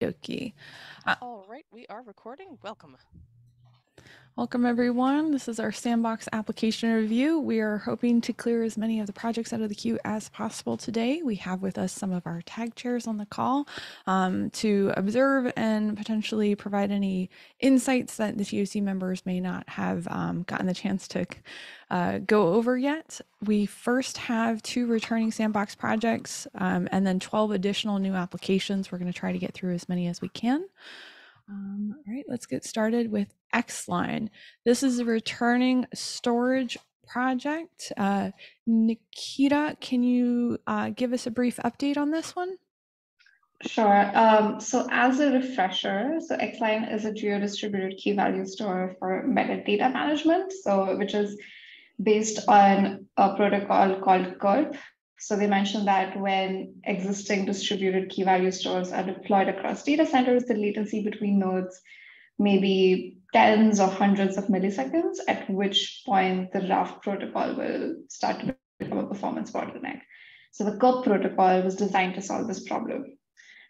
Okie. Uh, All right, we are recording. Welcome. Welcome everyone. This is our sandbox application review. We are hoping to clear as many of the projects out of the queue as possible today. We have with us some of our tag chairs on the call um, to observe and potentially provide any insights that the TOC members may not have um, gotten the chance to uh, go over yet. We first have two returning sandbox projects um, and then 12 additional new applications. We're going to try to get through as many as we can. Um, all right, let's get started with X-Line. This is a returning storage project. Uh, Nikita, can you uh, give us a brief update on this one? Sure. Um, so as a refresher, so X-Line is a geo-distributed key value store for metadata management, so which is based on a protocol called CURP. So they mentioned that when existing distributed key value stores are deployed across data centers, the latency between nodes may be tens or hundreds of milliseconds, at which point the RAFT protocol will start to become a performance bottleneck. So the CURP protocol was designed to solve this problem.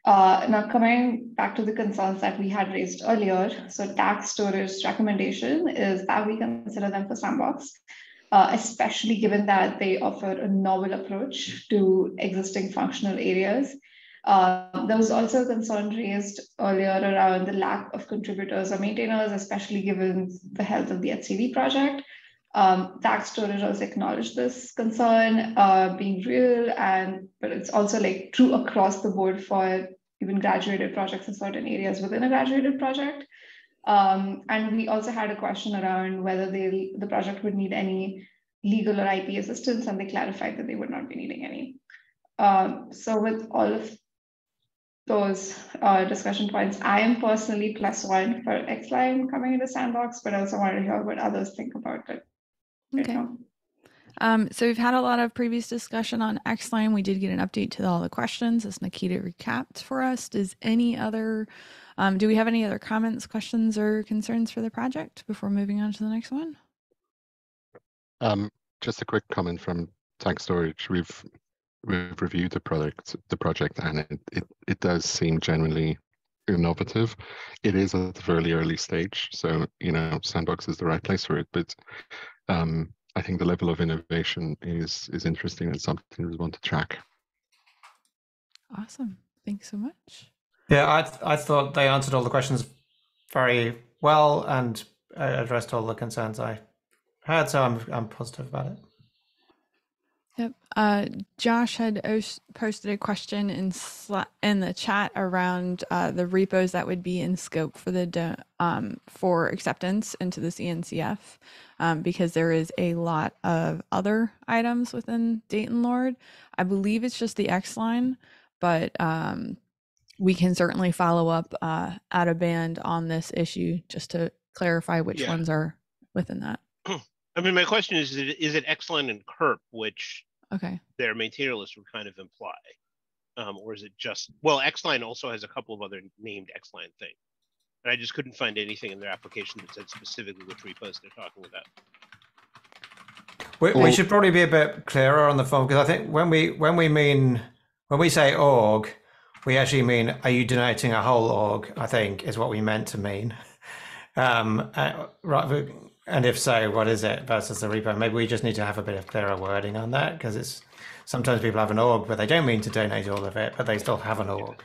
Uh, now coming back to the concerns that we had raised earlier, so TAG storage recommendation is that we consider them for sandbox uh, especially given that they offer a novel approach to existing functional areas. Uh, there was also a concern raised earlier around the lack of contributors or maintainers, especially given the health of the etcd project. Um, TAG storage also acknowledged this concern uh, being real, and but it's also like true across the board for even graduated projects in certain areas within a graduated project. Um, and we also had a question around whether they, the project would need any legal or IP assistance, and they clarified that they would not be needing any. Um, so with all of those uh, discussion points, I am personally plus one for X-Line coming into Sandbox, but I also wanted to hear what others think about it. Okay. Um, so we've had a lot of previous discussion on X-Line. We did get an update to all the questions as Nikita recapped for us. Does any other um, do we have any other comments, questions, or concerns for the project before moving on to the next one? Um, just a quick comment from TAG Storage. We've we've reviewed the product, the project, and it, it, it does seem genuinely innovative. It is at a very early stage, so you know Sandbox is the right place for it. But um, I think the level of innovation is is interesting and something we want to track. Awesome. Thanks so much. Yeah, I I thought they answered all the questions very well and uh, addressed all the concerns I had, so I'm I'm positive about it. Yep. Uh, Josh had posted a question in in the chat around uh, the repos that would be in scope for the um, for acceptance into the CNCF, um, because there is a lot of other items within DatenLord. I believe it's just the X line, but um, we can certainly follow up uh, out of band on this issue just to clarify which yeah. ones are within that. I mean, my question is: Is it, is it X-Line and CURP, which okay their maintainer list would kind of imply, um, or is it just well? X-Line also has a couple of other named X-Line things, and I just couldn't find anything in their application that said specifically which repos they're talking about. We, we should probably be a bit clearer on the phone because I think when we when we mean when we say org, we actually mean, are you donating a whole org? I think is what we meant to mean. Um, uh, right, and if so, what is it versus the repo? Maybe we just need to have a bit of clearer wording on that because it's sometimes people have an org, but they don't mean to donate all of it, but they still have an org.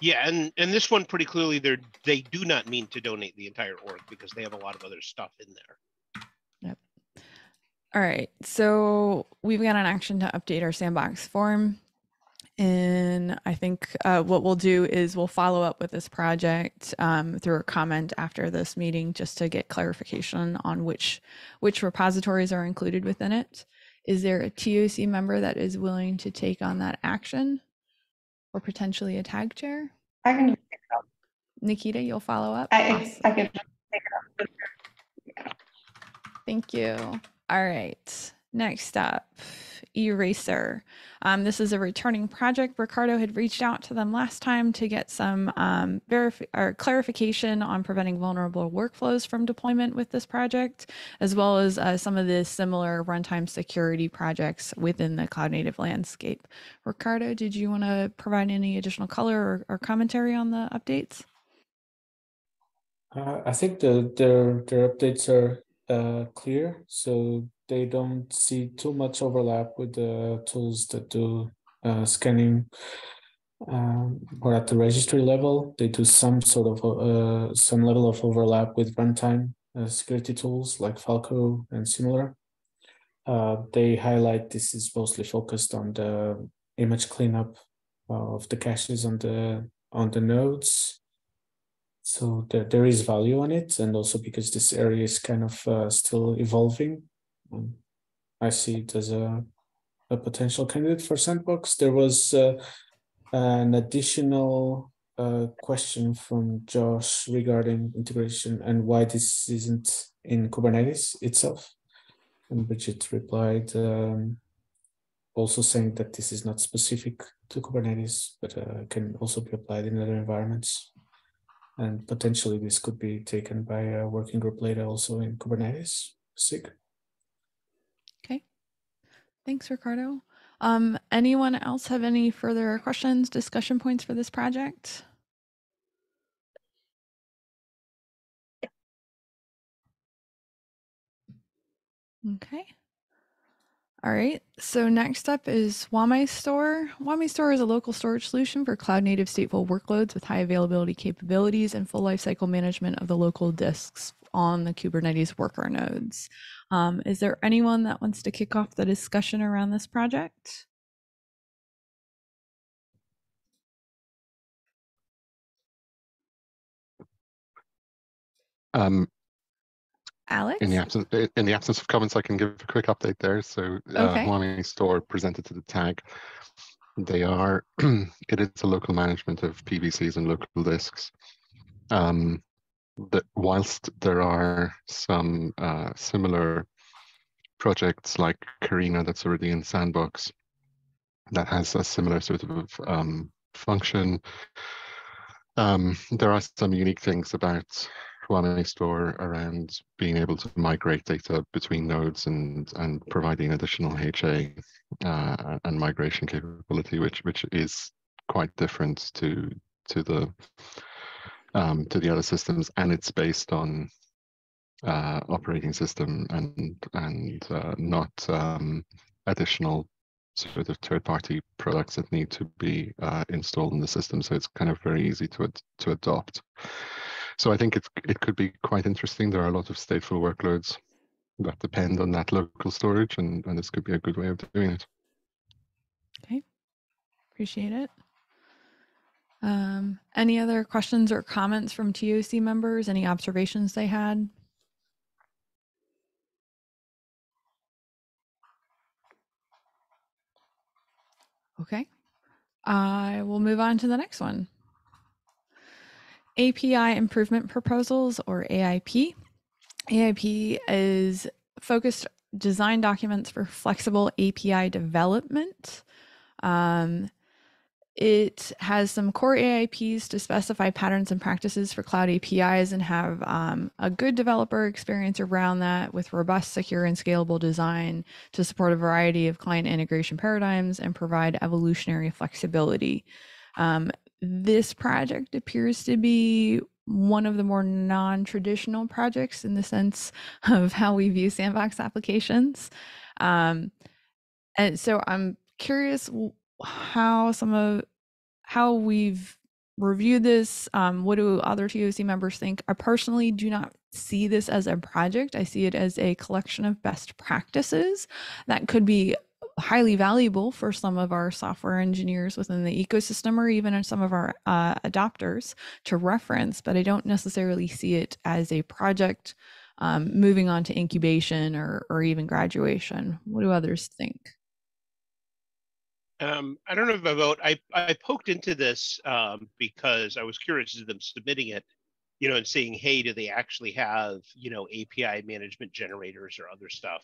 Yeah, and and this one pretty clearly they they do not mean to donate the entire org because they have a lot of other stuff in there. Yep. All right, so we've got an action to update our sandbox form. And I think uh, what we'll do is we'll follow up with this project um, through a comment after this meeting just to get clarification on which which repositories are included within it. Is there a TOC member that is willing to take on that action or potentially a tag chair? I can take it up. Nikita, you'll follow up? I, awesome. I can take it up. Thank you. All right. Next up, Eraser. Um, this is a returning project. Ricardo had reached out to them last time to get some um, clarification on preventing vulnerable workflows from deployment with this project, as well as uh, some of the similar runtime security projects within the cloud native landscape. Ricardo, did you want to provide any additional color or, or commentary on the updates? Uh, I think the their their updates are uh, clear, so they don't see too much overlap with the tools that do uh, scanning um, or at the registry level. They do some sort of uh, some level of overlap with runtime uh, security tools like Falco and similar. Uh, they highlight this is mostly focused on the image cleanup of the caches on the on the nodes. So there, there is value on it, and also because this area is kind of uh, still evolving, I see it as a, a potential candidate for Sandbox. There was uh, an additional uh, question from Josh regarding integration and why this isn't in Kubernetes itself. And Bridget replied, um, also saying that this is not specific to Kubernetes, but uh, can also be applied in other environments. And potentially this could be taken by a working group later also in Kubernetes. SIG. Thanks, Ricardo. Um, anyone else have any further questions, discussion points for this project? Okay. All right. So next up is HwameiStor. Wame Store is a local storage solution for cloud native stateful workloads with high availability capabilities and full lifecycle management of the local disks on the Kubernetes worker nodes. Um, is there anyone that wants to kick off the discussion around this project? Um, Alex? in the absence in the absence of comments, I can give a quick update there. So, uh, Okay. Store presented to the tag. They are it is a local management of PVCs and local disks. Um, that whilst there are some uh, similar projects like Carina that's already in Sandbox that has a similar sort of um, function. Um, there are some unique things about HwameiStor around being able to migrate data between nodes and and providing additional HA uh, and migration capability, which which is quite different to to the um, to the other systems, and it's based on uh, operating system and and uh, not um, additional sort of third-party products that need to be uh, installed in the system. So it's kind of very easy to ad to adopt. So I think it it could be quite interesting. There are a lot of stateful workloads that depend on that local storage, and and this could be a good way of doing it. Okay. Appreciate it. Um, any other questions or comments from TOC members? Any observations they had? Okay. I will move on to the next one. API improvement proposals or AIP. AIP is focused design documents for flexible API development. Um, it has some core AIPs to specify patterns and practices for cloud APIs and have um, a good developer experience around that with robust, secure, and scalable design to support a variety of client integration paradigms and provide evolutionary flexibility. Um, this project appears to be one of the more non-traditional projects in the sense of how we view sandbox applications. Um, and so I'm curious how some of how we've reviewed this. Um, what do other TOC members think? I personally do not see this as a project. I see it as a collection of best practices that could be highly valuable for some of our software engineers within the ecosystem or even in some of our uh, adopters to reference, but I don't necessarily see it as a project um, moving on to incubation or, or even graduation. What do others think? Um, I don't know if I vote. I, I poked into this um, because I was curious to them submitting it, you know, and seeing, hey, do they actually have, you know, API management generators or other stuff?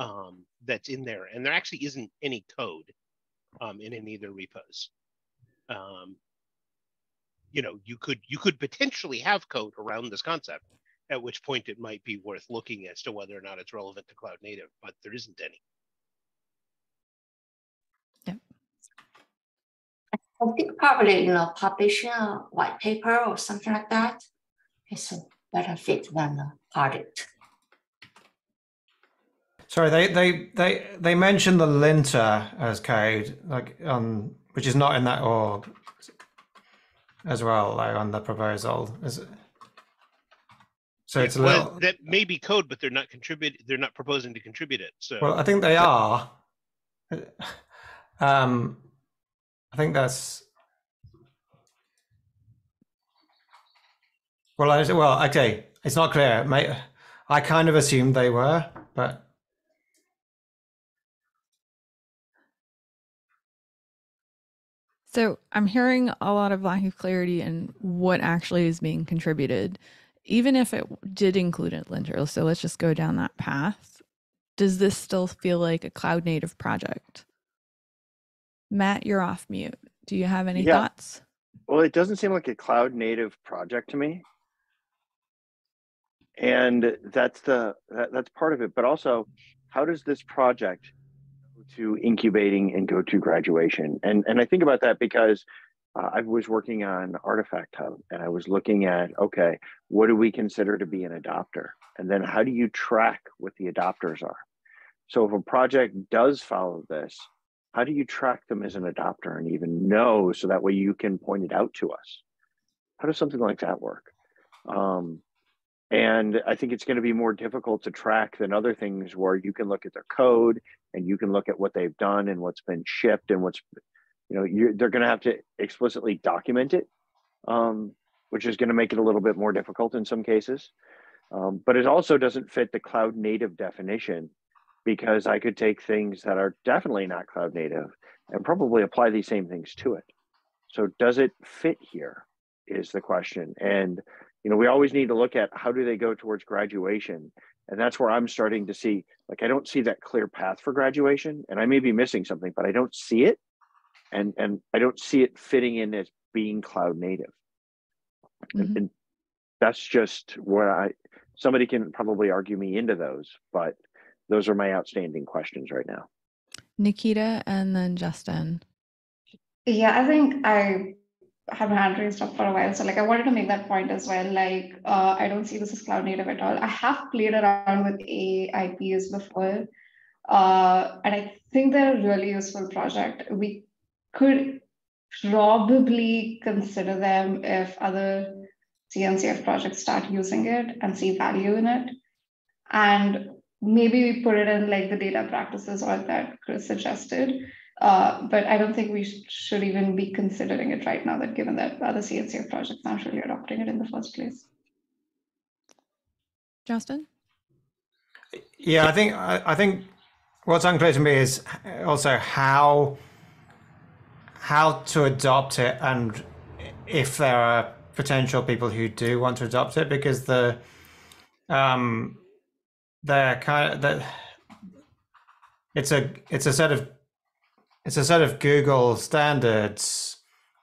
um, that's in there, and there actually isn't any code um, in any of their repos. Um, you know, you could you could potentially have code around this concept, at which point it might be worth looking as to whether or not it's relevant to cloud native, but there isn't any. I think probably, you know, publishing a white paper or something like that is a better fit than a project. Sorry, they they they they mentioned the linter as code, like on which is not in that org as well, like on the proposal. Is it? So it's a Well, little. that may be code, but they're not contribute. They're not proposing to contribute it. So Well, I think they are. Um, I think that's. Well, I, well, okay, it's not clear. May I kind of assumed they were, but So I'm hearing a lot of lack of clarity in what actually is being contributed, even if it did include a linter. So let's just go down that path. Does this still feel like a cloud native project? Matt, you're off mute. Do you have any Yeah. thoughts? Well, it doesn't seem like a cloud native project to me. And that's the that, that's part of it. But also, how does this project go to incubating and go to graduation? And and I think about that because uh, I was working on Artifact Hub and I was looking at okay, what do we consider to be an adopter? And then how do you track what the adopters are? So if a project does follow this, how do you track them as an adopter and even know so that way you can point it out to us? How does something like that work? Um, and i think it's going to be more difficult to track than other things where you can look at their code and you can look at what they've done and what's been shipped and what's you know they're going to have to explicitly document it um, which is going to make it a little bit more difficult in some cases. Um, but it also doesn't fit the cloud native definition because I could take things that are definitely not cloud native and probably apply these same things to it. So does it fit here is the question. And you know, we always need to look at how do they go towards graduation? And that's where I'm starting to see like I don't see that clear path for graduation and I may be missing something, but I don't see it. And and I don't see it fitting in as being cloud native. Mhm. And, and that's just where I somebody can probably argue me into those, but those are my outstanding questions right now. Nikita and then Justin. Yeah, I think I have my hand raised up for a while. So like I wanted to make that point as well. Like uh, I don't see this as cloud native at all. I have played around with AIPs before. Uh, and I think they're a really useful project. We could probably consider them if other CNCF projects start using it and see value in it. And maybe we put it in like the data practices or that Chris suggested. Uh, but I don't think we sh- should even be considering it right now, that given that other CNCF projects aren't really adopting it in the first place. Justin? yeah, I think I, I think what's unclear to me is also how how to adopt it and if there are potential people who do want to adopt it because the um they're kind of that it's a it's a set of it's a set of Google standards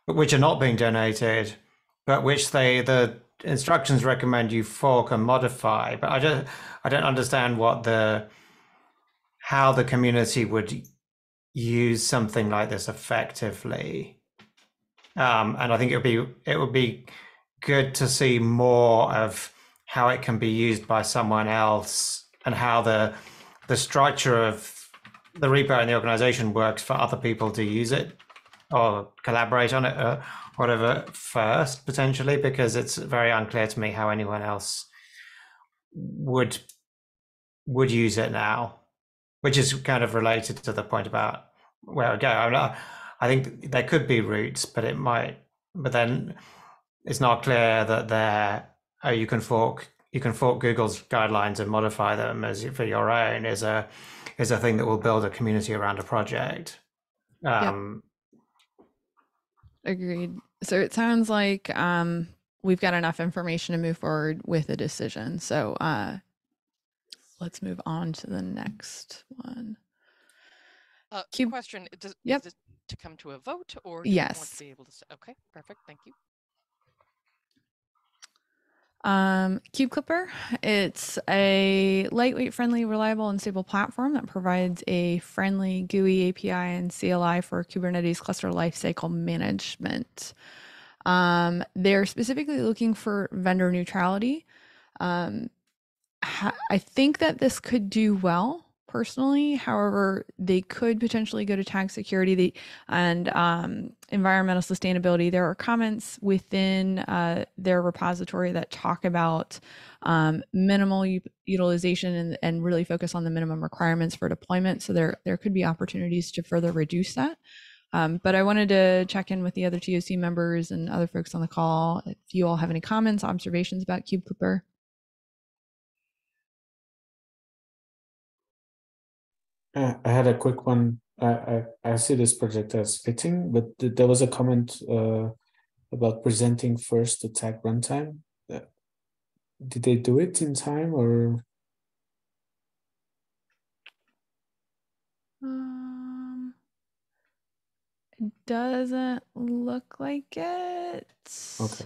which are not being donated, but which they the instructions recommend you fork and modify. But I just I don't understand what the how the community would use something like this effectively. Um, and I think it would be it would be good to see more of how it can be used by someone else and how the the structure of the repo and the organization works for other people to use it or collaborate on it or whatever first potentially because it's very unclear to me how anyone else would would use it now which is kind of related to the point about where it go. I, mean, I- think there could be routes but it might but then it's not clear that they're oh you can fork you can fork google's guidelines and modify them as for your own is a is a thing that will build a community around a project um Agreed. So it sounds like um, we've got enough information to move forward with a decision. So uh, let's move on to the next one. Uh, Cube- question, does, Yep. is it to come to a vote or do you want to be able to, say, okay, perfect, thank you. Um, KubeClipper, it's a lightweight, friendly, reliable, and stable platform that provides a friendly GUI API and CLI for Kubernetes cluster lifecycle management. Um, they're specifically looking for vendor neutrality. Um, ha- I think that this could do well personally. However, they could potentially go to tag security and um, environmental sustainability. There are comments within uh, their repository that talk about um, minimal u- utilization and, and really focus on the minimum requirements for deployment. So there there could be opportunities to further reduce that. Um, but I wanted to check in with the other TOC members and other folks on the call if you all have any comments, observations about KubeClipper. Uh, I had a quick one. I, I, I see this project as fitting, but th- there was a comment uh, about presenting first the tag runtime. Uh, did they do it in time or? Um, it doesn't look like it. Okay.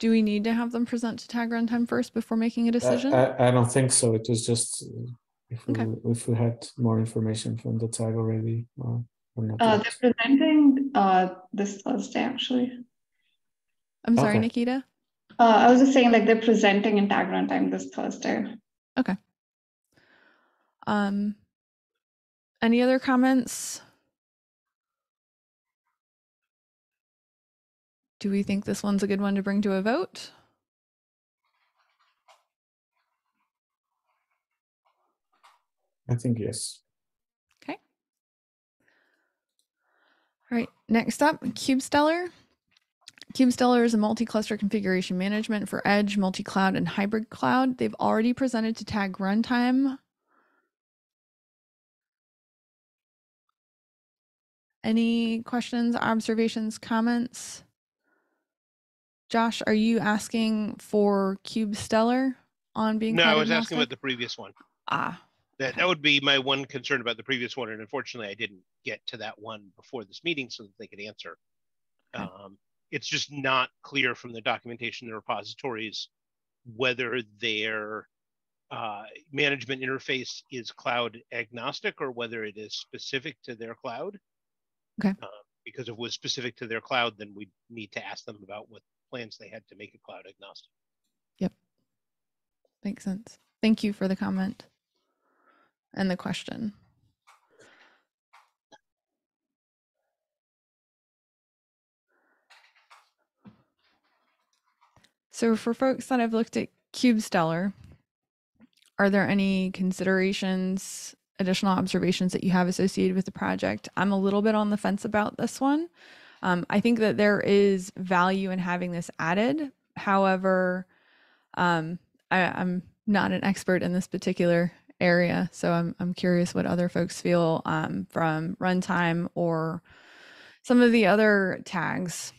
Do we need to have them present to tag runtime first before making a decision? I, I don't think so. It was just uh, if we, Okay. if we had more information from the tag already. Or, or Uh, they're presenting uh, this Thursday, actually. I'm sorry, okay. Nikita. Uh, I was just saying, like, they're presenting in tag runtime this Thursday. Okay. Um, any other comments? Do we think this one's a good one to bring to a vote? I think yes. Okay. All right, next up, KubeStellar. KubeStellar is a multi-cluster configuration management for edge, multi-cloud, and hybrid cloud. They've already presented to tag runtime. Any questions, observations, comments? Josh, are you asking for KubeStellar on being No, I was asking about the previous one. Ah, That, that would be my one concern about the previous one, and unfortunately, I didn't get to that one before this meeting so that they could answer. Okay. Um, it's just not clear from the documentation, the repositories, whether their uh, management interface is cloud agnostic or whether it is specific to their cloud. Okay. Uh, because if it was specific to their cloud, then we need to ask them about what plans they had to make it cloud agnostic. Yep. Makes sense. Thank you for the comment and the question. So for folks that have looked at KubeStellar, are there any considerations, additional observations that you have associated with the project? I'm a little bit on the fence about this one. Um, I think that there is value in having this added. However, um, I, I'm not an expert in this particular area, so I'm I'm curious what other folks feel um, from runtime or some of the other tags.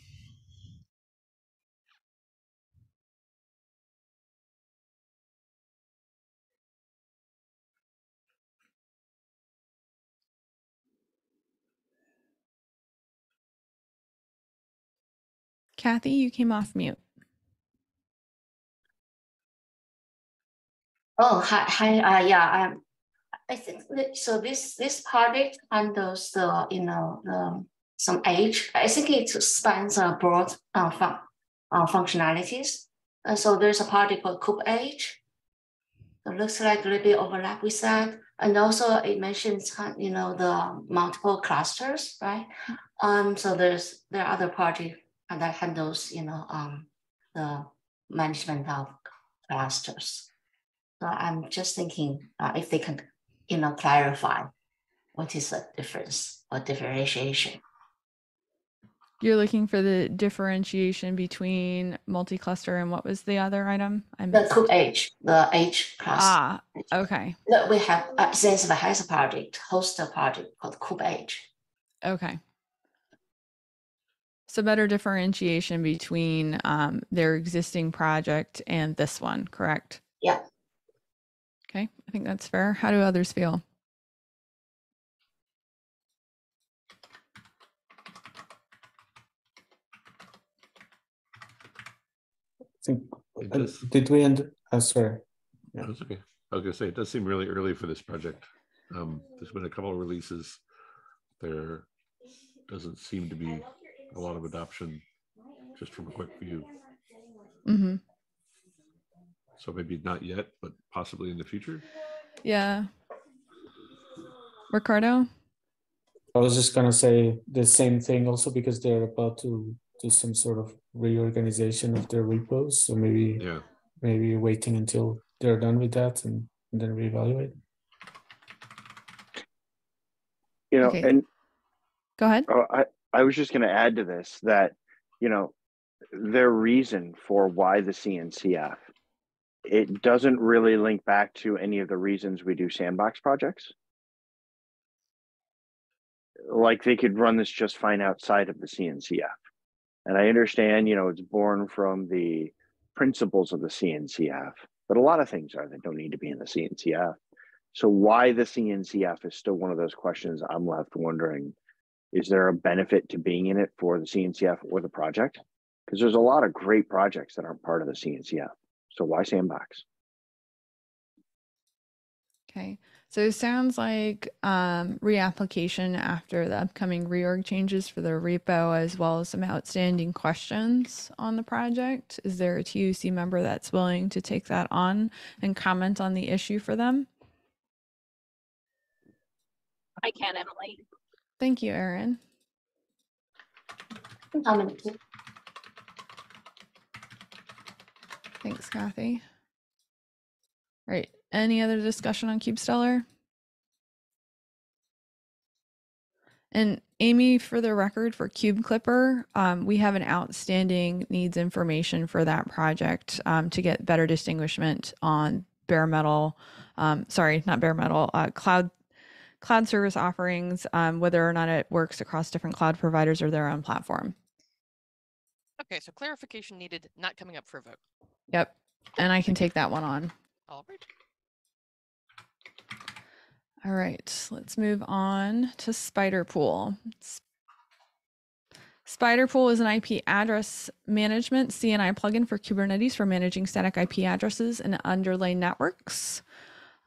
Kathy, you came off mute. Oh, hi, hi, uh, yeah, um, I think that, so this, this project handles the, you know, the, some age, I think it spans a broad, uh, fun, uh, functionalities. And so there's a project called KubeEdge. It looks like a little bit overlap with that. And also it mentions, you know, the multiple clusters, right? Um, so there's, there are other projects that handles, you know, um, the management of clusters. So I'm just thinking uh, if they can, you know, clarify what is the difference or differentiation. You're looking for the differentiation between multi-cluster and what was the other item? I The missed. Age, the age class. Ah, okay, That we have uh, Zanzibar has a project, host a project called Age. okay. So better differentiation between um, their existing project and this one, correct? Yeah. Okay, I think that's fair. How do others feel? I think, uh, did we end? Oh, sorry. Yeah. That's okay. I was gonna say, it does seem really early for this project. Um, there's been a couple of releases. There doesn't seem to be a lot of adoption just from a quick view. Mm-hmm. So maybe not yet, but possibly in the future. Yeah. Ricardo? I was just gonna say the same thing also because they're about to do some sort of reorganization of their repos. So maybe yeah, maybe waiting until they're done with that and, and then reevaluate. You know, Okay. and Go ahead. Oh, I, I was just going to add to this that, you know, their reason for why the CNCF, it doesn't really link back to any of the reasons we do sandbox projects. Like they could run this just fine outside of the CNCF. And I understand, you know, it's born from the principles of the CNCF, but a lot of things are that don't need to be in the CNCF. So why the CNCF is still one of those questions I'm left wondering is there a benefit to being in it for the CNCF or the project? Because there's a lot of great projects that aren't part of the CNCF. So why sandbox? Okay. So it sounds like um, reapplication after the upcoming reorg changes for the repo, as well as some outstanding questions on the project. Is there a TOC member that's willing to take that on and comment on the issue for them? I can, Emily. Thank you, Erin. Thanks, Kathy. Right. Any other discussion on KubeStellar? And Amy, for the record, for KubeClipper, um, we have an outstanding needs information for that project um, to get better distinguishment on bare metal. Um, sorry, not bare metal. Uh, cloud cloud service offerings, um, whether or not it works across different cloud providers or their own platform. Okay, so clarification needed, not coming up for a vote. Yep. And I can take that one on. All right. All right, let's move on to Spiderpool. S- Spiderpool is an IP address management CNI plugin for Kubernetes for managing static IP addresses and underlay networks.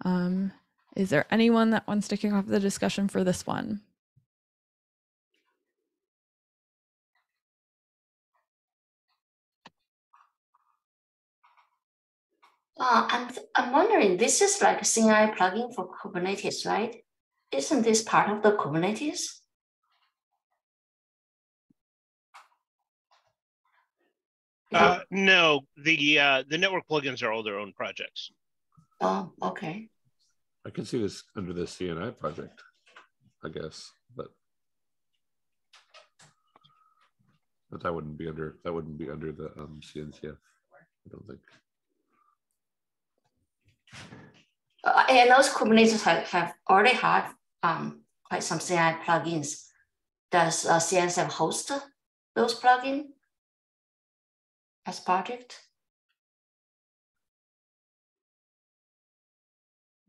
Um, is there anyone that wants to kick off the discussion for this one? Uh, I'm, I'm wondering, this is like a CNI plugin for Kubernetes, right? Isn't this part of the Kubernetes? Uh, no, the uh, the network plugins are all their own projects. Oh, okay. I can see this under the CNI project, I guess, but but that wouldn't be under that wouldn't be under the um, CNCF. I don't think. Uh, and those Kubernetes have, have already had um, quite some CNI plugins. Does uh, CNCF host those plugins as project?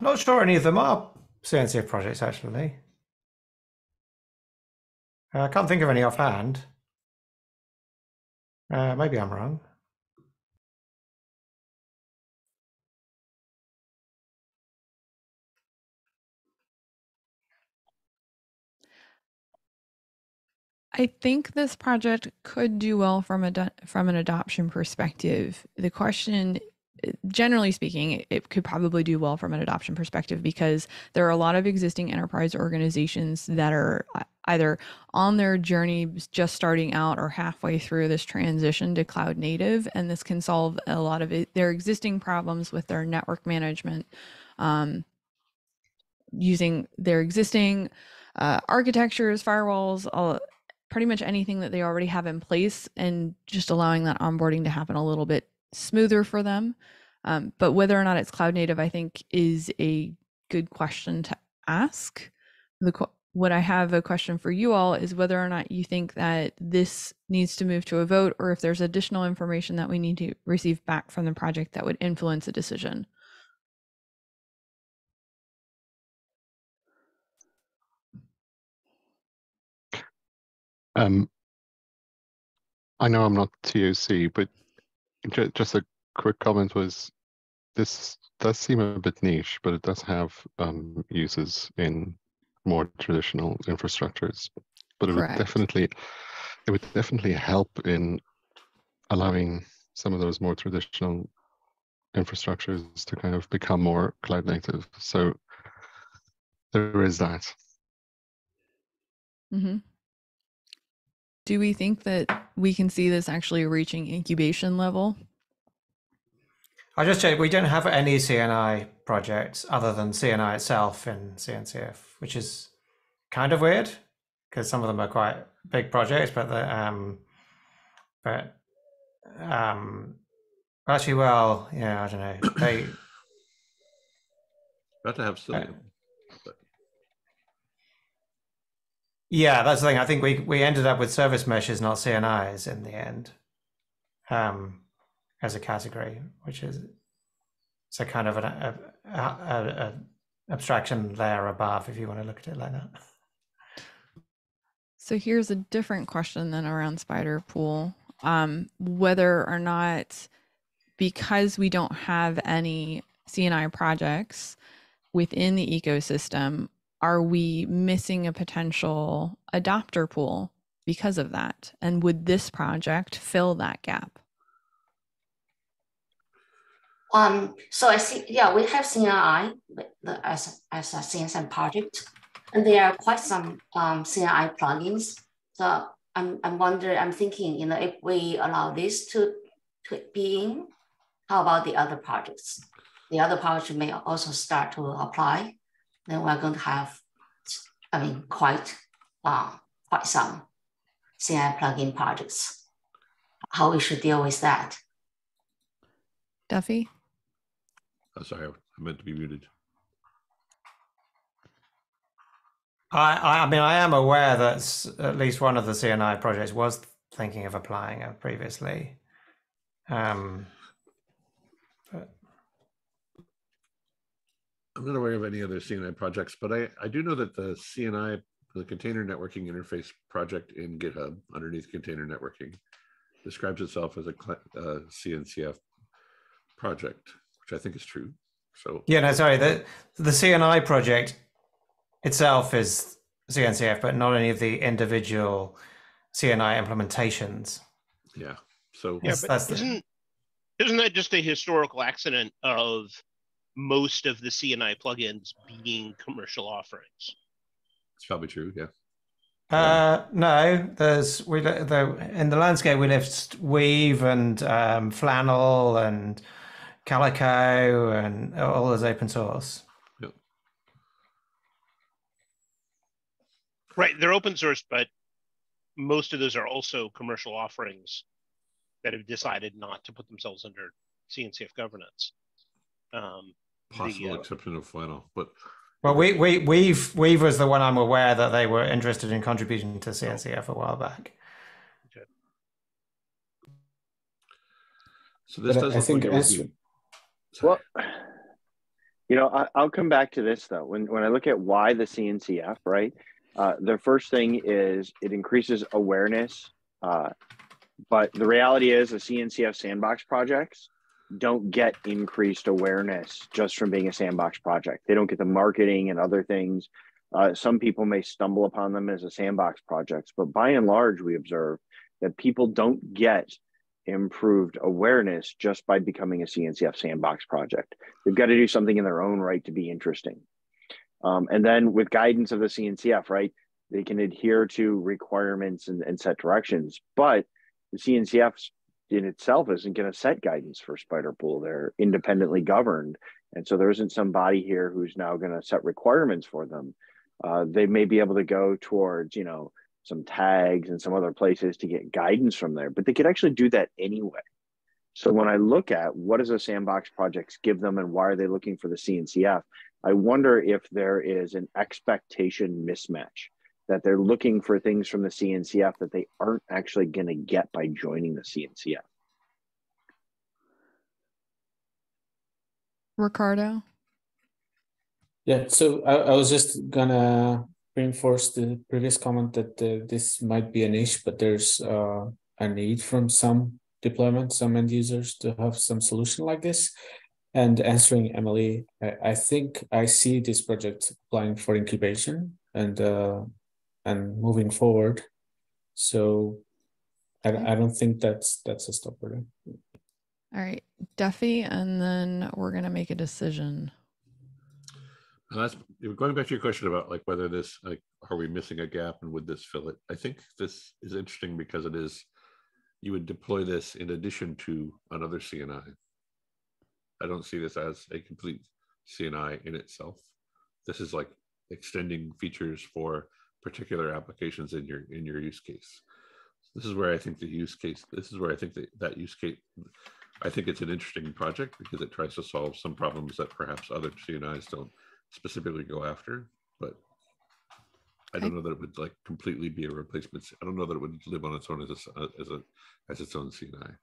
Not sure any of them are CNCF projects actually. Uh, I can't think of any offhand. Uh, maybe I'm wrong. I think this project could do well from a from an adoption perspective. The question generally speaking, it could probably do well from an adoption perspective because there are a lot of existing enterprise organizations that are either on their journey just starting out or halfway through this transition to cloud native. And this can solve a lot of it, their existing problems with their network management um, using their existing uh, architectures, firewalls, all, pretty much anything that they already have in place and just allowing that onboarding to happen a little bit smoother for them. Um, but whether or not it's cloud native, I think is a good question to ask. The what I have a question for you all is whether or not you think that this needs to move to a vote or if there's additional information that we need to receive back from the project that would influence a decision. Um, I know I'm not TOC, but just a quick comment was this does seem a bit niche, but it does have um, uses in more traditional infrastructures. But it Correct. would definitely, it would definitely help in allowing some of those more traditional infrastructures to kind of become more cloud native. So there is that. hmm Do we think that we can see this actually reaching incubation level? I just checked. We don't have any CNI projects other than CNI itself in CNCF, which is kind of weird because some of them are quite big projects, but the um, but um, actually, well, yeah, I don't know. They Got to have Cilium. Yeah, that's the thing. I think we we ended up with service meshes, not CNIs, in the end, um, as a category, which is it's a kind of an a, a, a, abstraction layer above, if you want to look at it like that. So here's a different question than around Spiderpool. Um, whether or not, because we don't have any CNI projects within the ecosystem, are we missing a potential adopter pool because of that? And would this project fill that gap? Um, so I see, yeah, we have CNI as, as a CNCF project, and there are quite some um, CNI plugins. So I'm, I'm wondering, I'm thinking, you know, if we allow this to, to be in, how about the other projects? The other projects may also start to apply. Then we're going to have, I mean, quite, uh, quite some CNI plugin projects. How we should deal with that? Duffy? Oh, sorry, I meant to be muted. I, I I mean, I am aware that at least one of the CNI projects was thinking of applying it previously. Um, I'm not aware of any other CNI projects, but I, I do know that the CNI, the Container Networking Interface project in GitHub underneath container networking, describes itself as a uh, CNCF project, which I think is true. So yeah, no, sorry. The the CNI project itself is CNCF, but not any of the individual CNI implementations. yeah, so Yeah, That's- but that's isn't isn't that just a historical accident of most of the CNI plugins being commercial offerings? it's probably true. Yeah. Uh, no, there's we the in the landscape we list Weave and um, Flannel and Calico and all those open source. Right, they're open source, but most of those are also commercial offerings that have decided not to put themselves under CNCF governance. Um, the, Possible exception of final, but Well, we we Weave Weave was the one I'm aware that they were interested in contributing to CNCF a while back. so this But I- does I think like it would as- be- Well, you know, I, I'll come back to this though. When when I look at why the CNCF, right? Uh, the first thing is it increases awareness, uh, but the reality is the CNCF sandbox projects don't get increased awareness just from being a sandbox project. They don't get the marketing and other things. Uh, some people may stumble upon them as a sandbox projects, but by and large, we observe that people don't get improved awareness just by becoming a CNCF sandbox project. They've got to do something in their own right to be interesting. Um, and then with guidance of the CNCF, right, they can adhere to requirements and, and set directions. But the CNCF in itself isn't going to set guidance for Spiderpool. They're independently governed. And so there isn't somebody here who's now going to set requirements for them. Uh, they may be able to go towards, you know, some tags and some other places to get guidance from there, but they could actually do that anyway. So when I look at what does a sandbox projects give them and why are they looking for the CNCF, I wonder if there is an expectation mismatch that they're looking for things from the CNCF that they aren't actually going to get by joining the CNCF. Ricardo. Yeah, so I, I was just gonna reinforce the previous comment that uh, this might be a niche, but there's uh, a need from some deployments, some end users to have some solution like this. And answering Emily, I, I think I see this project applying for incubation and uh, and moving forward. So I, I don't think that's that's a stopper. All right, Duffy, and then we're gonna make a decision. And that's going back to your question about like whether this like are we missing a gap and would this fill it? I think this is interesting because it is you would deploy this in addition to another CNI. I don't see this as a complete CNI in itself. This is like extending features for particular applications in your in your use case. This is where I think the use case. This is where I think that that use case. I think it's an interesting project because it tries to solve some problems that perhaps other CNIs don't specifically go after. But I don't know that it would like completely be a replacement. I don't know that it would live on its own as a as a as its own CNI.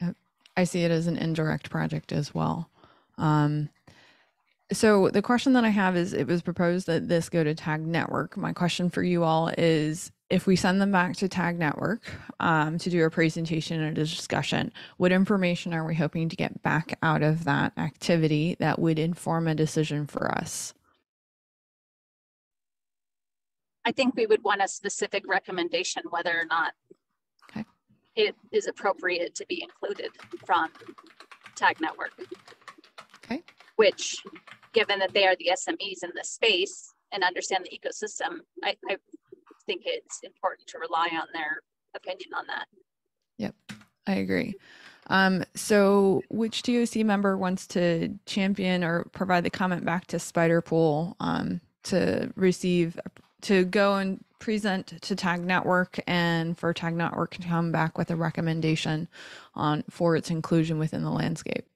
Yep. I see it as an indirect project as well. Um, so the question that I have is it was proposed that this go to Tag Network. My question for you all is if we send them back to Tag Network um, to do a presentation and a discussion, what information are we hoping to get back out of that activity that would inform a decision for us? I think we would want a specific recommendation whether or not okay. it is appropriate to be included from Tag Network. Okay. Which, given that they are the SMEs in this space and understand the ecosystem, I, I think it's important to rely on their opinion on that. Yep, I agree. Um, so which TOC member wants to champion or provide the comment back to Spiderpool um, to receive, to go and present to Tag Network and for Tag Network to come back with a recommendation on for its inclusion within the landscape?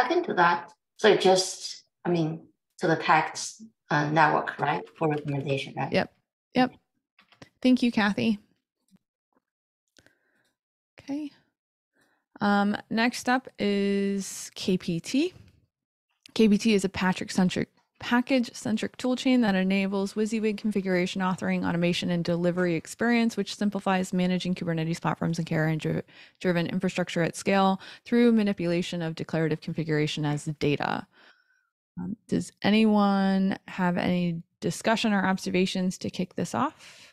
I can do that. So just, I mean, to the text uh, network, right, for recommendation, right? Yep. Yep. Thank you, Kathy. Okay. Um, next up is KPT. KPT is a Patrick centric package centric toolchain that enables WYSIWYG configuration, authoring, automation, and delivery experience, which simplifies managing Kubernetes platforms and KRM driven infrastructure at scale through manipulation of declarative configuration as data. Um, does anyone have any discussion or observations to kick this off?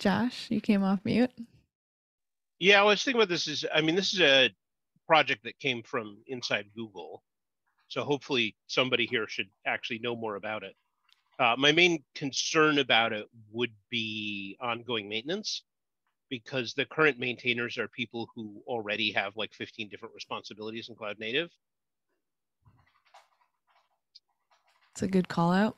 Josh, you came off mute. Yeah, I was thinking about this is I mean, this is a project that came from inside Google. So hopefully somebody here should actually know more about it. Uh, my main concern about it would be ongoing maintenance because the current maintainers are people who already have like 15 different responsibilities in cloud native. It's a good call out.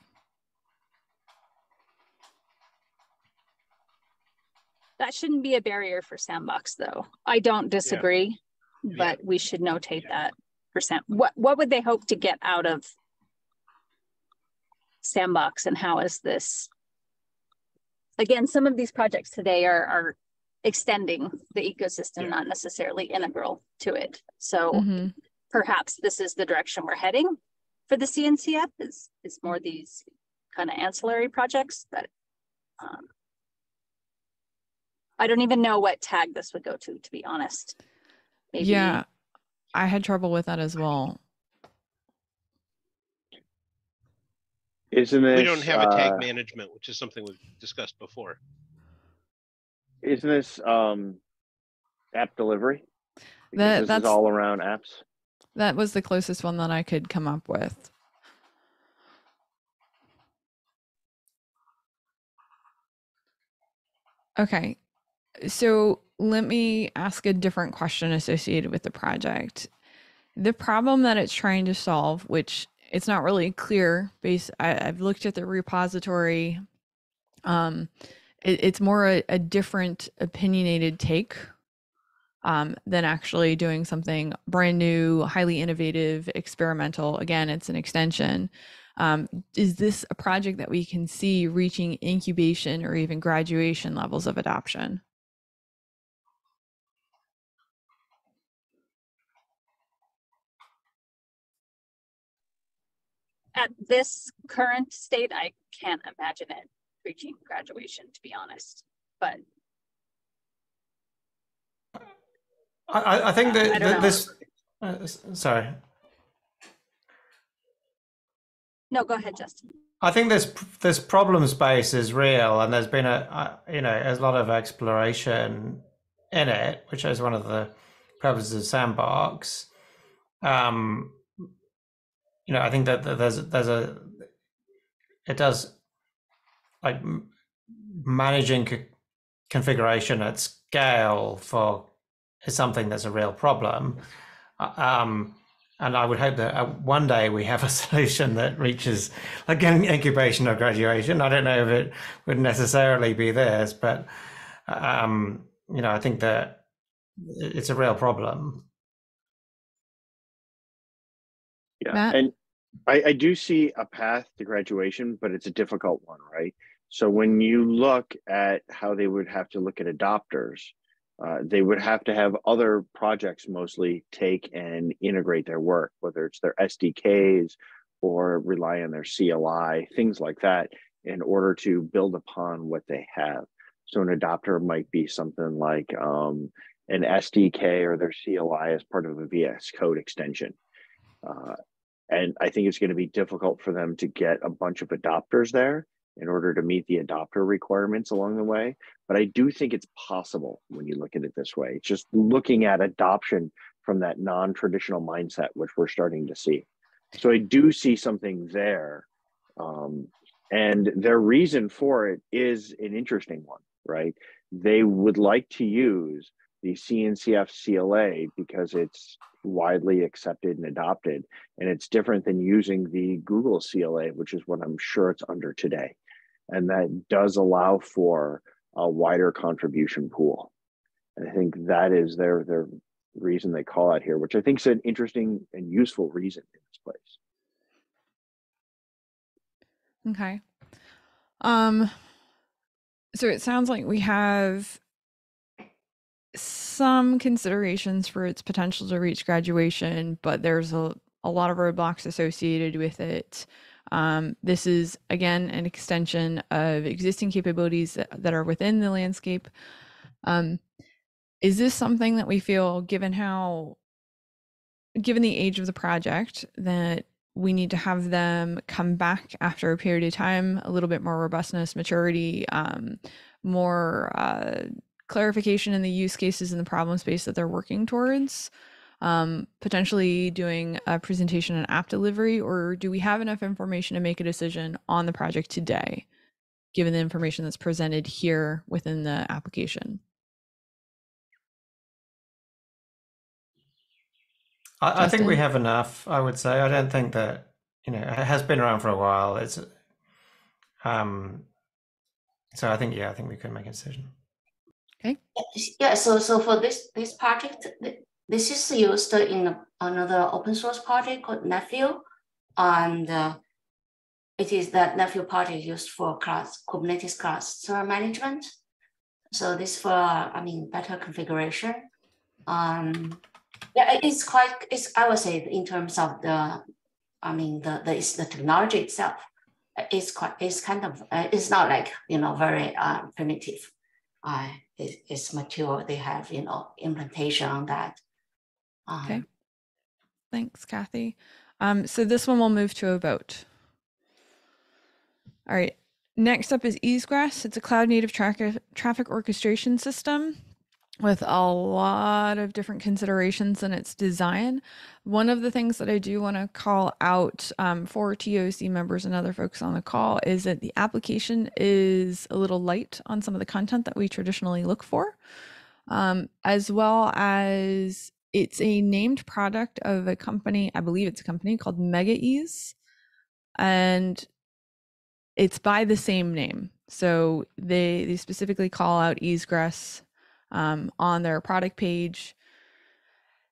That shouldn't be a barrier for Sandbox, though. I don't disagree, Yeah. but we should notate that for Sam. What what would they hope to get out of Sandbox, and how is this? Again, some of these projects today are are extending the ecosystem, Yeah. not necessarily integral to it. So Mhm. perhaps this is the direction we're heading for the CNCF. Is is more these kind of ancillary projects that. Um, I don't even know what tag this would go to, to be honest. Maybe- Yeah, I had trouble with that as well. Isn't this? we don't have a tag uh, management, which is something we've discussed before. Isn't this um, app delivery? That- this that's- is all around apps. That was the closest one that I could come up with. Okay. So let me ask a different question associated with the project. The problem that it's trying to solve, which it's not really clear based I, I've looked at the repository. Um it, it's more a, a different opinionated take um, than actually doing something brand new, highly innovative, experimental. Again, it's an extension. Um, is this a project that we can see reaching incubation or even graduation levels of adoption? At this current state, I can't imagine it reaching graduation, to be honest. But I, I think that, I that know. this. Uh, sorry, no, go ahead, Justin. I think this this problem space is real, and there's been a, a you know a lot of exploration in it, which is one of the purposes of Sandbox. Um, you know, I think that, there's there's a it does like managing co- configuration at scale for is something that's a real problem. Uh, Um, and I would hope that uh, one day we have a solution that reaches like in- incubation or graduation. I don't know if it would necessarily be this, but um, you know, I think that it's a real problem. Yeah, Matt? and I, I do see a path to graduation, but it's a difficult one, right? So when you look at how they would have to look at adopters, uh, they would have to have other projects mostly take and integrate their work, whether it's their SDKs or rely on their CLI, things like that, in order to build upon what they have. So an adopter might be something like um, an SDK or their CLI as part of a VS Code extension. Uh, and I think it's going to be difficult for them to get a bunch of adopters there in order to meet the adopter requirements along the way. But I do think it's possible when you look at it this way. It's just looking at adoption from that non traditional mindset, which we're starting to see. So I do see something there. Um, and their reason for it is an interesting one, right? They would like to use the CNCF CLA because it's widely accepted and adopted. And it's different than using the Google CLA, which is what I'm sure it's under today. And that does allow for a wider contribution pool. And I think that is their their reason they call out here, which I think is an interesting and useful reason in this place. Okay. Um so it sounds like we have some considerations for its potential to reach graduation, but there's a, a lot of roadblocks associated with it. Um, this is again an extension of existing capabilities that, that are within the landscape. Um, is this something that we feel, given how, given the age of the project, that we need to have them come back after a period of time, a little bit more robustness, maturity, um, more uh, clarification in the use cases and the problem space that they're working towards? Um, potentially doing a presentation and app delivery, or do we have enough information to make a decision on the project today, given the information that's presented here within the application? I, I think we have enough. I would say. I don't think that you know it has been around for a while. It's um. So I think yeah, I think we could make a decision. Yeah, so so for this this project, this is used in another open source project called Nephio, and uh, it is that Nephio project used for class Kubernetes cluster management. So this for I mean better configuration. Um, yeah, it's quite it's I would say in terms of the I mean the the, it's the technology itself. uh, It's quite it's kind of uh, it's not like you know very uh, primitive uh, it, it's mature. They have you know implementation on that. Um, Okay. Thanks, Kathy. Um, so this one will move to a vote. All right. Next up is Easegress. It's a cloud native traffic traffic orchestration system. With a lot of different considerations in its design. One of the things that I do want to call out um, for TOC members and other folks on the call is that the application is a little light on some of the content that we traditionally look for, um, as well as it's a named product of a company, I believe it's a company called MegaEase, and it's by the same name. So they they specifically call out Easegress um, on their product page.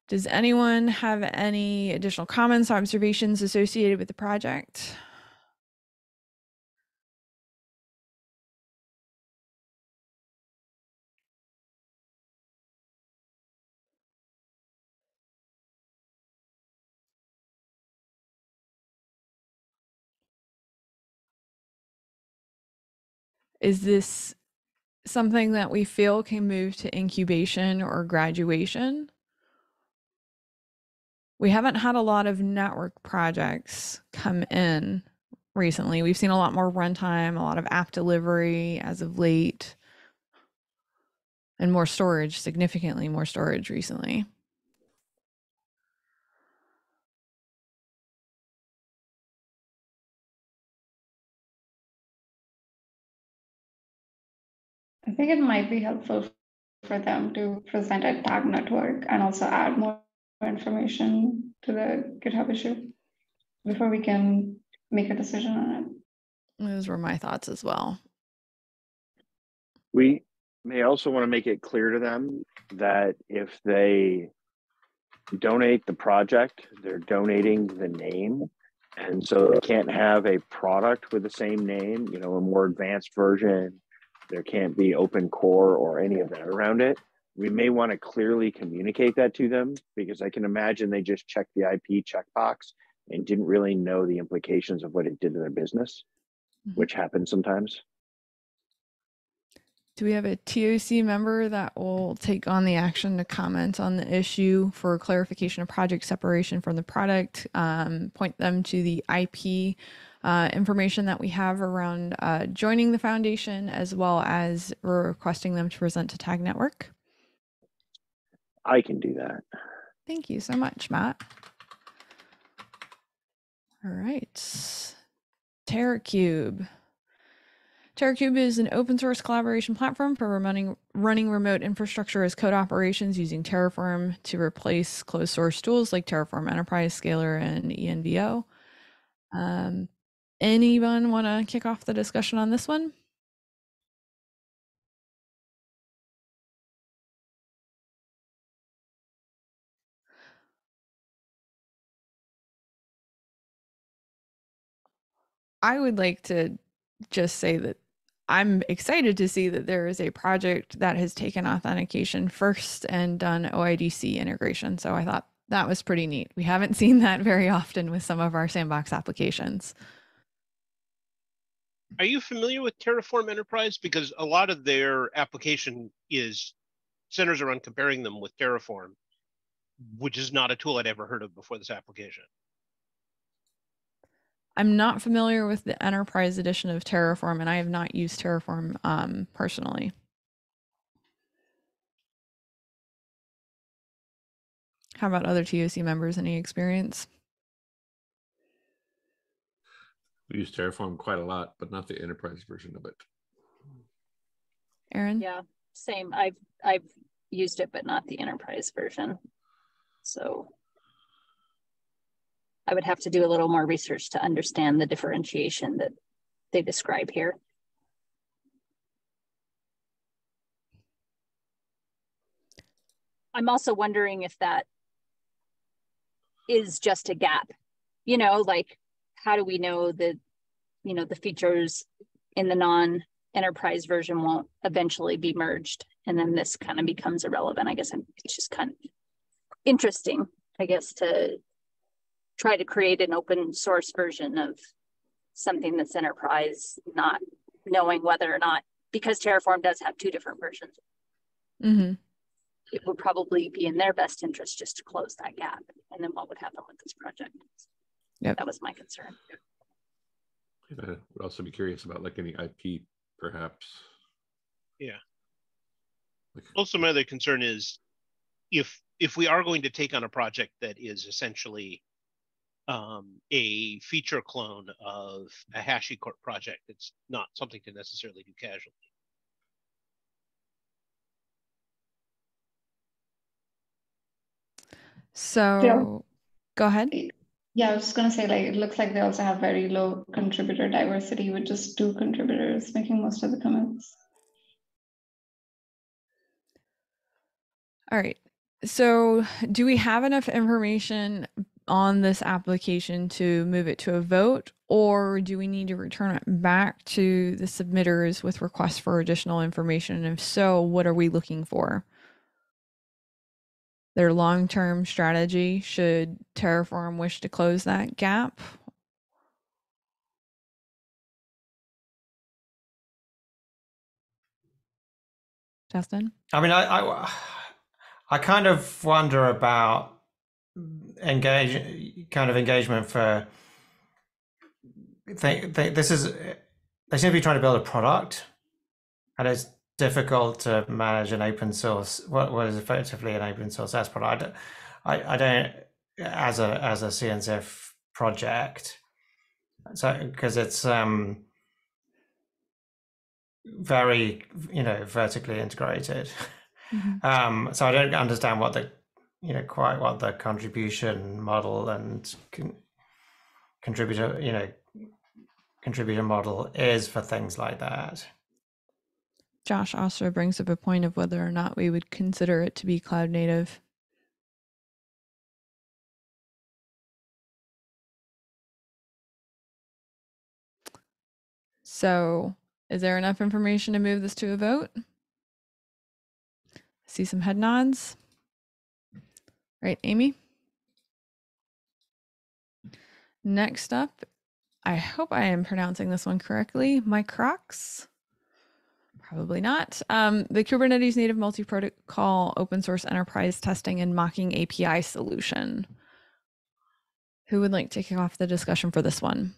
Does anyone have any additional comments or observations associated with the project? Is this something that we feel can move to incubation or graduation? We haven't had a lot of network projects come in recently. We've seen a lot more runtime, a lot of app delivery as of late, and more storage, significantly more storage recently. I think it might be helpful for them to present a tag network and also add more information to the GitHub issue before we can make a decision on it. Those were my thoughts as well. We may also want to make it clear to them that if they donate the project, they're donating the name. And so they can't have a product with the same name, you know, a more advanced version there can't be open core or any of that around it. We may want to clearly communicate that to them because I can imagine they just checked the IP checkbox and didn't really know the implications of what it did to their business, mm-hmm. which happens sometimes. Do we have a TOC member that will take on the action to comment on the issue for clarification of project separation from the product, um, point them to the IP uh, information that we have around uh, joining the foundation, as well as requesting them to present to Tag Network? I can do that. Thank you so much, Matt. All right. Terrakube. Terrakube is an open source collaboration platform for running, running remote infrastructure as code operations using Terraform to replace closed source tools like Terraform Enterprise, Scalr, and env0. Um, Anyone want to kick off the discussion on this one? I would like to just say that I'm excited to see that there is a project that has taken authentication first and done OIDC integration. So I thought that was pretty neat. We haven't seen that very often with some of our sandbox applications. Are you familiar with Terraform Enterprise? Because a lot of their application is centers around comparing them with Terraform, which is not a tool I'd ever heard of before this application. I'm not familiar with the enterprise edition of Terraform, and I have not used Terraform um, personally. How about other TOC members? Any experience? We use Terraform quite a lot, but not the enterprise version of it. Erin? Yeah, same. I've I've used it, but not the enterprise version. So I would have to do a little more research to understand the differentiation that they describe here. I'm also wondering if that is just a gap. You know, like how do we know that you know the features in the non enterprise version won't eventually be merged? And then this kind of becomes irrelevant i guess. It's just kind of interesting i guess to try to create an open source version of something that's enterprise not knowing whether or not because terraform does have two different versions. Mm-hmm. it would probably be in their best interest just to close that gap. And then what would happen with this project Yep. That was my concern. I would also be curious about like any IP, perhaps. Yeah. Like, Also, my other concern is if if we are going to take on a project that is essentially um, a feature clone of a HashiCorp project, it's not something to necessarily do casually. So go ahead. Yeah, I was just gonna say, like, it looks like they also have very low contributor diversity with just two contributors making most of the comments. All right. So, do we have enough information on this application to move it to a vote, or do we need to return it back to the submitters with requests for additional information? And if so, what are we looking for? Their long term strategy should Terraform wish to close that gap? Justin? I mean, I, I, I kind of wonder about engage, kind of engagement for. Think, think this is they seem to be trying to build a product, and it's difficult to manage an open source what, is effectively an open source S product. I, don't- I, I don't as a as a CNCF project, so because it's um very you know vertically integrated. Mhm. Um, so I don't understand what the, you know, quite what the contribution model and con- contributor, you know, contributor model is for things like that. Josh also brings up a point of whether or not we would consider it to be cloud native. So, is there enough information to move this to a vote? See some head nods. Right, Amy? Next up, I hope I am pronouncing this one correctly. Microcks. Probably not. Um, the Kubernetes native multi protocol open source enterprise testing and mocking API solution. Who would like to kick off the discussion for this one?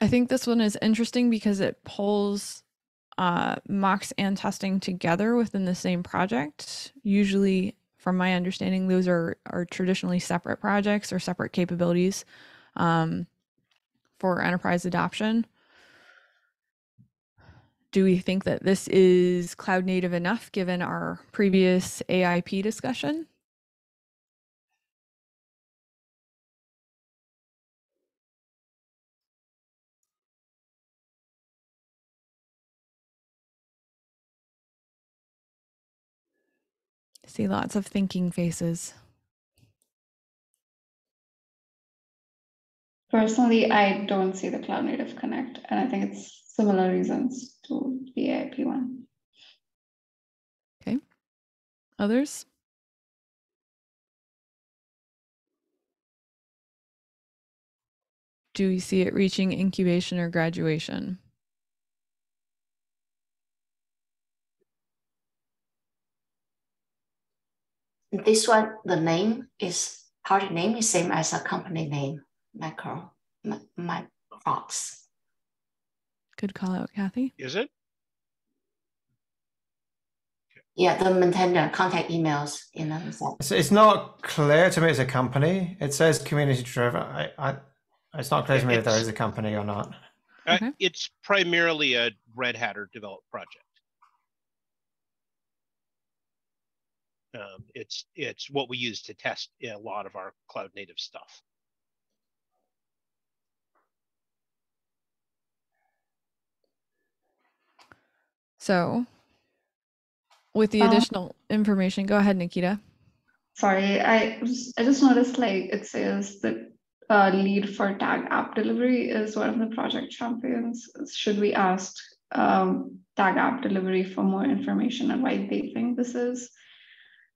I think this one is interesting because it pulls uh, mocks and testing together within the same project. Usually, from my understanding, those are are traditionally separate projects or separate capabilities um, for enterprise adoption. Do we think that this is cloud native enough given our previous AIP discussion? See lots of thinking faces. Personally, I don't see the cloud native connect, and I think it's similar reasons to the AIP one. Okay. Others? Do we see it reaching incubation or graduation? This one, the name is party name is same as a company name, Micro, my, my Fox. Good call out, Kathy. Is it? Yeah, the maintainer contact emails, you know. is that- It's, it's not clear to me as a company. It says community driven. I, I, it's not clear to me if there is a company or not. Uh, Okay. It's primarily a Red Hatter developed project. Um, it's it's what we use to test a lot of our cloud native stuff. So, with the Um, additional information, go ahead, Nikita. Sorry, I just, I just noticed like it says that uh, lead for tag app delivery is one of the project champions. Should we ask um, tag app delivery for more information on why they think this is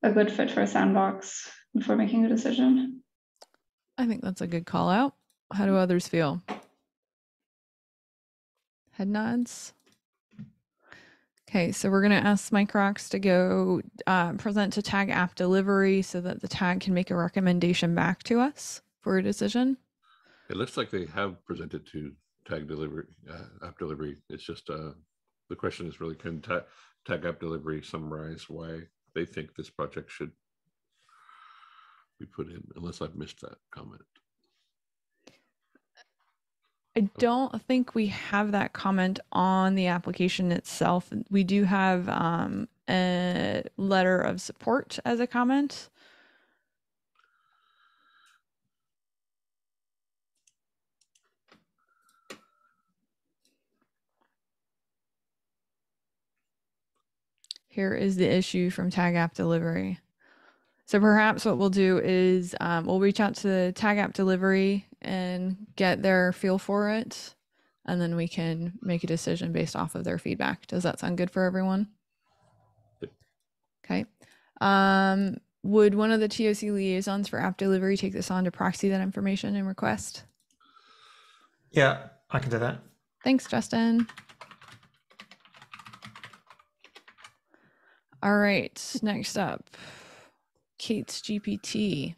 a good fit for a Sandbox before making a decision? I think that's a good call out. How do others feel? Head nods. Okay, so we're going to ask Microcks to go uh, present to tag app delivery so that the tag can make a recommendation back to us for a decision? It looks like they have presented to tag delivery, uh, app delivery. It's just uh, the question is really can ta- tag app delivery summarize why they think this project should be put in, unless I've missed that comment. I don't think we have that comment on the application itself. We do have um, a letter of support as a comment. Here is the issue from Tag App Delivery. So perhaps what we'll do is um, we'll reach out to Tag App Delivery and get their feel for it, and then we can make a decision based off of their feedback. Does that sound good for everyone? Okay. Um, would one of the TOC liaisons for app delivery take this on to proxy that information and request? Yeah, I can do that. Thanks, Justin. All right, next up, K8sGPT.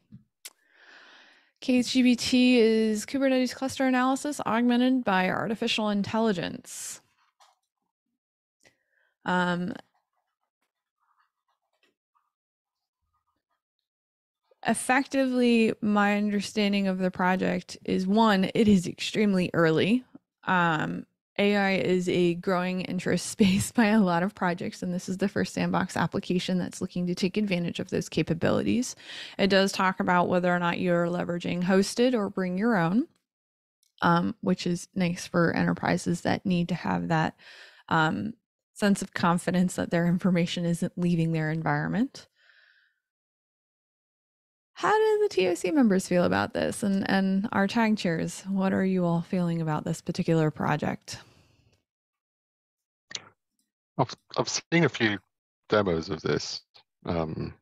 Kate's GPT is Kubernetes cluster analysis augmented by artificial intelligence. Um, effectively, my understanding of the project is one, it is extremely early. Um, AI is a growing interest space by a lot of projects, and this is the first sandbox application that's looking to take advantage of those capabilities. It does talk about whether or not you're leveraging hosted or bring your own, um, which is nice for enterprises that need to have that um, sense of confidence that their information isn't leaving their environment. How do the TOC members feel about this and, and our tag chairs? What are you all feeling about this particular project? I've, I've seen a few demos of this um,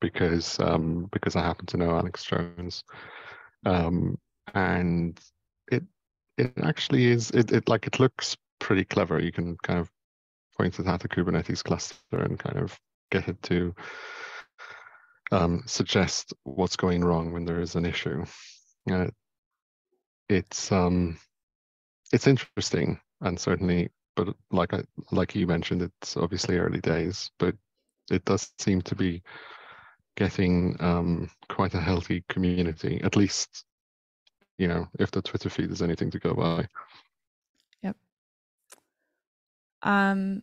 because um, because I happen to know Alex Jones, um, and it it actually is it, it like it looks pretty clever. You can kind of point it at a Kubernetes cluster and kind of get it to um, suggest what's going wrong when there is an issue. It's um, it's interesting and certainly but like I like you mentioned, it's obviously early days, but it does seem to be getting um, quite a healthy community. At least, you know, if the Twitter feed is anything to go by. Yep. Um,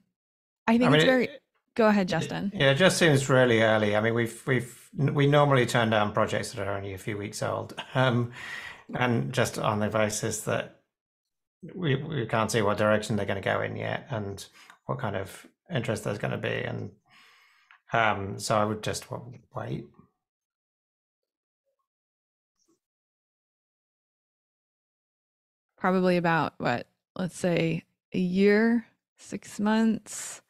I think I mean, it's it- very. Go ahead, Justin. Yeah, it just seems really early. I mean, we've we've we normally turn down projects that are only a few weeks old, um, and just on the basis that we we can't see what direction they're going to go in yet, and what kind of interest there's going to be, and um, so I would just wait. Probably about what? Let's say a year, six months.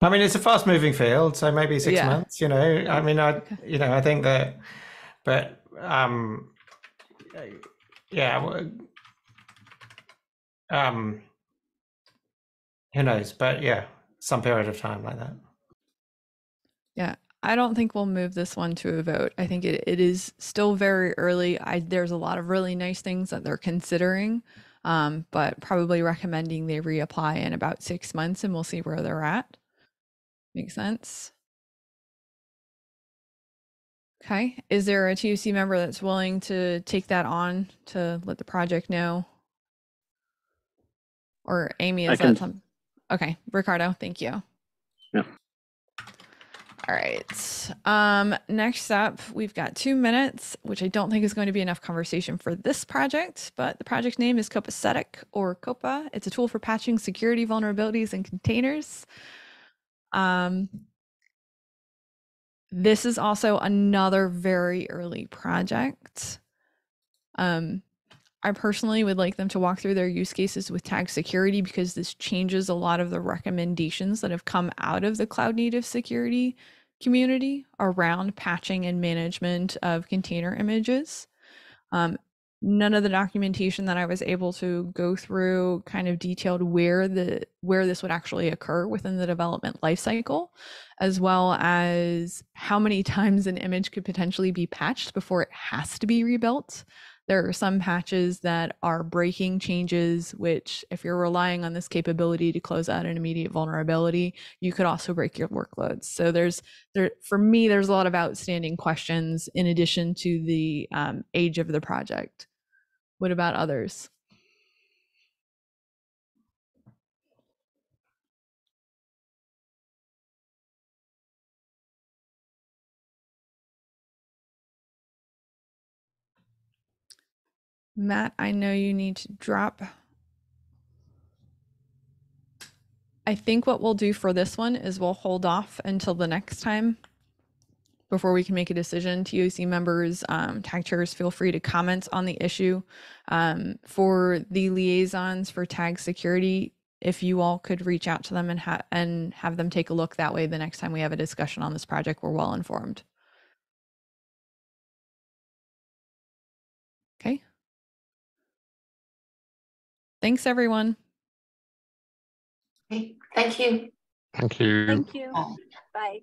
I mean, it's a fast-moving field, so maybe six Yeah. months. You know, I mean, I you know, I think that, but um, yeah, um, who knows? But yeah, some period of time like that. Yeah, I don't think we'll move this one to a vote. I think it, it is still very early. I there's a lot of really nice things that they're considering, um, but probably recommending they reapply in about six months, and we'll see where they're at. Makes sense. Okay, is there a TOC member that's willing to take that on to let the project know? Or Amy, I is can- that some? Okay, Ricardo, thank you. Yeah. All right. Um, next up, we've got two minutes, which I don't think is going to be enough conversation for this project, but the project name is Copacetic or Copa. It's a tool for patching security vulnerabilities in containers. Um, this is also another very early project. Um, I personally would like them to walk through their use cases with tag security because this changes a lot of the recommendations that have come out of the cloud native security community around patching and management of container images. Um, none of the documentation that I was able to go through kind of detailed where the where this would actually occur within the development lifecycle, as well as how many times an image could potentially be patched before it has to be rebuilt. There are some patches that are breaking changes, which, if you're relying on this capability to close out an immediate vulnerability, you could also break your workloads. So there's there for me, there's a lot of outstanding questions in addition to the um, age of the project. What about others? Matt, I know you need to drop. I think what we'll do for this one is we'll hold off until the next time before we can make a decision. TOC members, um, tag chairs, feel free to comment on the issue. Um, for the liaisons for tag security, if you all could reach out to them and, ha- and have them take a look that way the next time we have a discussion on this project, we're well informed. Thanks, everyone. Okay, Thank you. Thank you. Thank you. Bye.